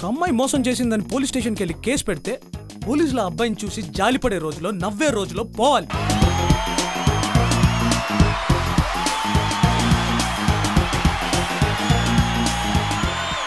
ఒక అమ్మాయి మోసం చేసిందని పోలీస్ స్టేషన్కి వెళ్ళి కేసు పెడితే పోలీసులు అబ్బాయిని చూసి జాలిపడే రోజులో నవ్వే రోజులో పోవాలి.